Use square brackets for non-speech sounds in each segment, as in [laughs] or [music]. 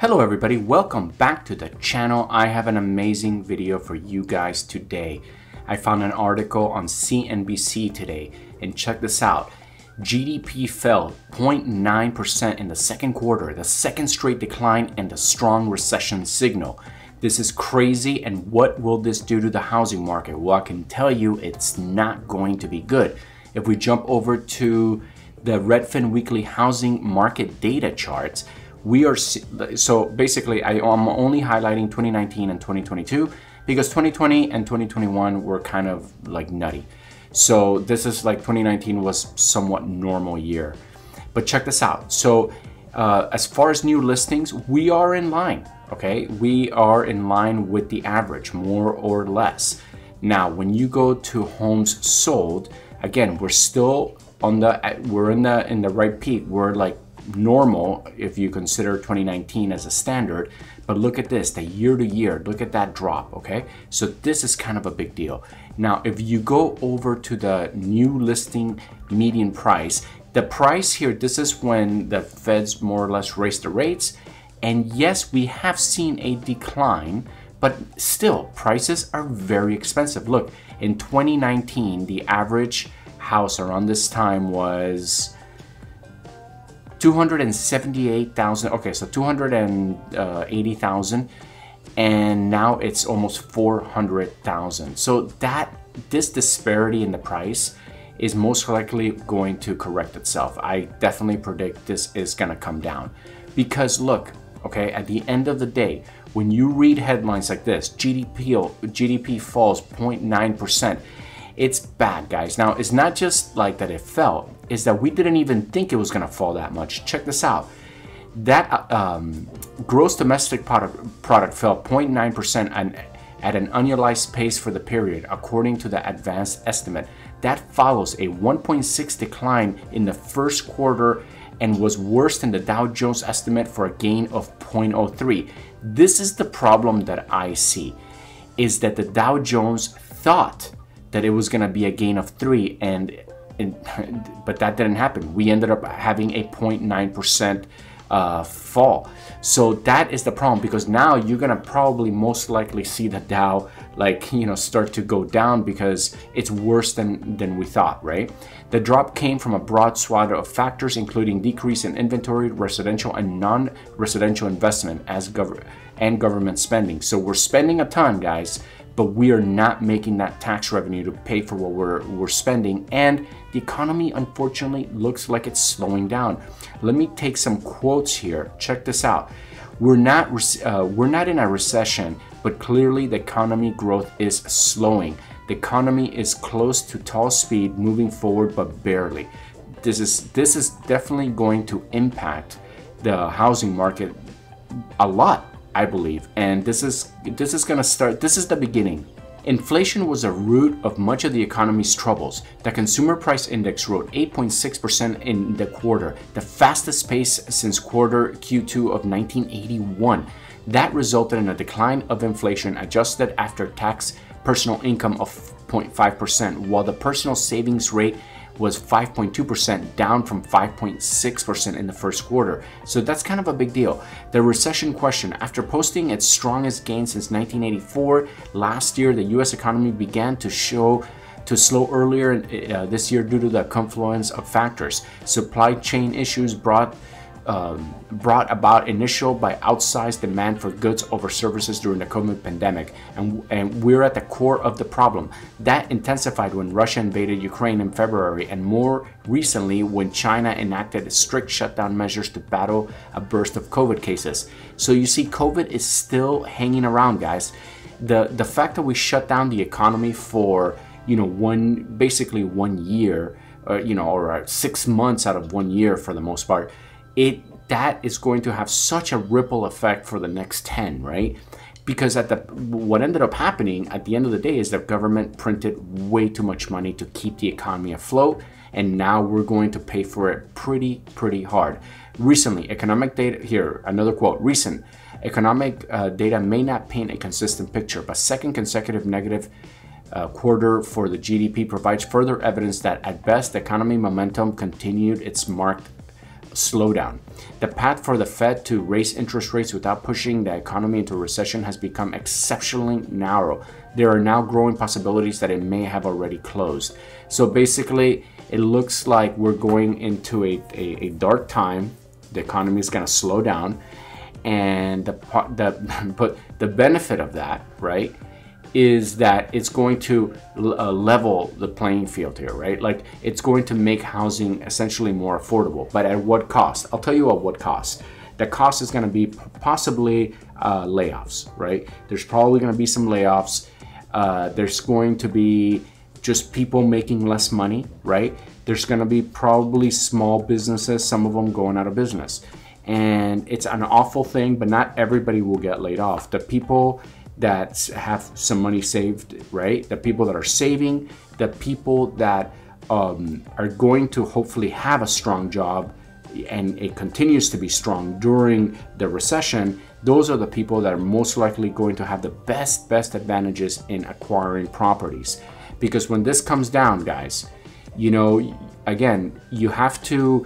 Hello everybody, welcome back to the channel. I have an amazing video for you guys today. I found an article on CNBC today and check this out. GDP fell 0.9% in the second quarter, the second straight decline and the strong recession signal. This is crazy and what will this do to the housing market? Well, I can tell you it's not going to be good. If we jump over to the Redfin weekly housing market data charts, we are so basically I am only highlighting 2019 and 2022 because 2020 and 2021 were kind of like nutty. So this is like 2019 was somewhat normal year. But check this out. So uh, as far as new listings, we are in line. Okay, we are in line with the average, more or less. Now, when you go to homes sold, again, we're still on the we're in the in the right peak. We're like normal if you consider 2019 as a standard. But look at this, the year to year, look at that drop, okay? So this is kind of a big deal. Now, if you go over to the new listing median price, the price here, this is when the feds more or less raised the rates. And yes, we have seen a decline, but still, prices are very expensive. Look, in 2019, the average house around this time was 278,000. Okay, so 280,000 uh, and now it's almost 400,000. So that this disparity in the price is most likely going to correct itself. I definitely predict this is going to come down. Because look, okay, at the end of the day, when you read headlines like this, GDP GDP falls 0.9%, it's bad, guys. Now, it's not just like that it fell, is that we didn't even think it was to fall that much. Check this out. That um, gross domestic product, product fell 0.9% at an annualized pace for the period, according to the advanced estimate. That follows a 1.6 decline in the first quarter and was worse than the Dow Jones estimate for a gain of 0.03. This is the problem that I see is that the Dow Jones thought that it was going to be a gain of three, and, and [laughs] but that didn't happen. We ended up having a 0.9% uh, fall. So that is the problem because now you're gonna probably most likely see the Dow like you know start to go down because it's worse than than we thought, right? The drop came from a broad swath of factors, including decrease in inventory, residential and non-residential investment as gov- and government spending. So we're spending a ton, guys but we are not making that tax revenue to pay for what we're, we're spending. And the economy, unfortunately, looks like it's slowing down. Let me take some quotes here. Check this out. We're not, uh, we're not in a recession, but clearly the economy growth is slowing. The economy is close to tall speed moving forward, but barely. This is, this is definitely going to impact the housing market a lot I believe. And this is this is going to start this is the beginning. Inflation was a root of much of the economy's troubles. The consumer price index rose 8.6% in the quarter, the fastest pace since quarter Q2 of 1981. That resulted in a decline of inflation adjusted after tax personal income of 0.5%, while the personal savings rate was 5.2%, down from 5.6% in the first quarter. So that's kind of a big deal. The recession question after posting its strongest gain since 1984, last year the US economy began to show to slow earlier uh, this year due to the confluence of factors. Supply chain issues brought um, brought about initial by outsized demand for goods over services during the COVID pandemic, and, and we're at the core of the problem. That intensified when Russia invaded Ukraine in February, and more recently when China enacted strict shutdown measures to battle a burst of COVID cases. So you see, COVID is still hanging around, guys. The the fact that we shut down the economy for you know one basically one year, uh, you know, or six months out of one year for the most part it that is going to have such a ripple effect for the next 10, right? Because at the what ended up happening at the end of the day is that government printed way too much money to keep the economy afloat and now we're going to pay for it pretty pretty hard. Recently, economic data here, another quote, recent economic uh, data may not paint a consistent picture, but second consecutive negative uh, quarter for the GDP provides further evidence that at best, the economy momentum continued its marked slowdown. The path for the Fed to raise interest rates without pushing the economy into recession has become exceptionally narrow. There are now growing possibilities that it may have already closed. So basically, it looks like we're going into a, a, a dark time. The economy is going to slow down. And the, the, [laughs] but the benefit of that, right, is that it's going to uh, level the playing field here, right? Like it's going to make housing essentially more affordable, but at what cost? I'll tell you at what cost. The cost is going to be possibly uh, layoffs, right? There's probably going to be some layoffs. Uh, there's going to be just people making less money, right? There's going to be probably small businesses, some of them going out of business. And it's an awful thing, but not everybody will get laid off. The people that have some money saved, right? The people that are saving, the people that um, are going to hopefully have a strong job and it continues to be strong during the recession, those are the people that are most likely going to have the best, best advantages in acquiring properties. Because when this comes down, guys, you know, again, you have to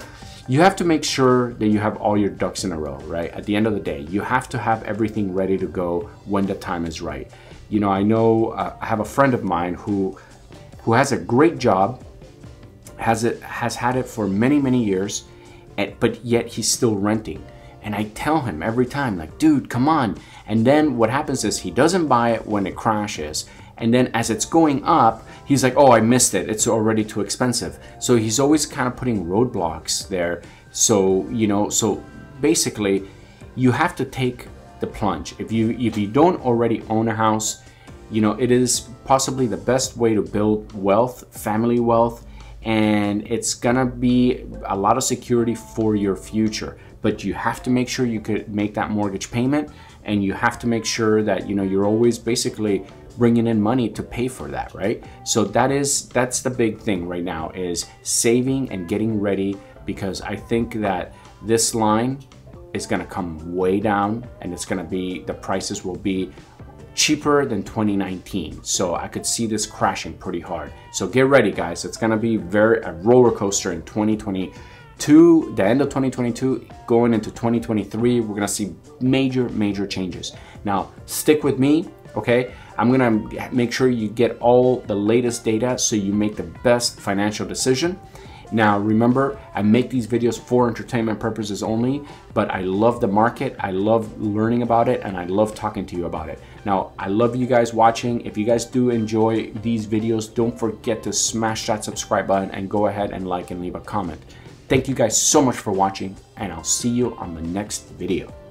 you have to make sure that you have all your ducks in a row, right? At the end of the day, you have to have everything ready to go when the time is right. You know, I know uh, I have a friend of mine who who has a great job, has it has had it for many many years, and, but yet he's still renting. And I tell him every time, like, dude, come on. And then what happens is he doesn't buy it when it crashes. And then as it's going up, he's like, oh, I missed it. It's already too expensive. So he's always kind of putting roadblocks there. So, you know, so basically you have to take the plunge. If you if you don't already own a house, you know, it is possibly the best way to build wealth, family wealth, and it's gonna be a lot of security for your future. But you have to make sure you could make that mortgage payment and you have to make sure that you know you're always basically bringing in money to pay for that, right? So that is that's the big thing right now is saving and getting ready because I think that this line is going to come way down and it's going to be the prices will be cheaper than 2019 so i could see this crashing pretty hard. So get ready guys. It's going to be very a roller coaster in 2022 the end of 2022 going into 2023 we're going to see major major changes. Now stick with me okay I'm gonna make sure you get all the latest data so you make the best financial decision. Now remember, I make these videos for entertainment purposes only, but I love the market, I love learning about it, and I love talking to you about it. Now, I love you guys watching. If you guys do enjoy these videos, don't forget to smash that subscribe button and go ahead and like and leave a comment. Thank you guys so much for watching, and I'll see you on the next video.